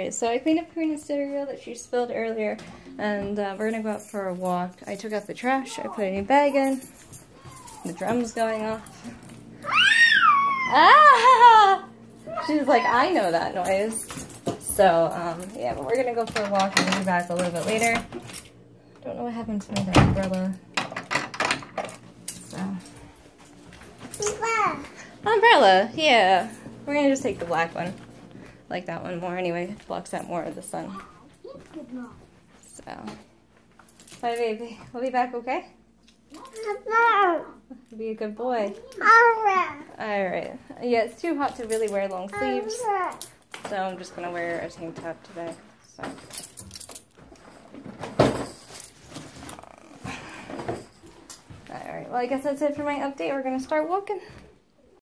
Alright, so I cleaned up Karina's cereal that she spilled earlier, and uh, we're gonna go out for a walk. I took out the trash, I put a new bag in, the drum's going off. Ah! She's like, I know that noise. So, um, yeah, but we're gonna go for a walk and be back a little bit later. Don't know what happened to my umbrella. So. Umbrella, yeah. We're gonna just take the black one. Like that one more anyway. It blocks out more of the sun. So. Bye, baby. We'll be back, okay? Be a good boy. Alright. Yeah, it's too hot to really wear long sleeves. So I'm just gonna wear a tank top today. So. Alright, well I guess that's it for my update. We're gonna start walking.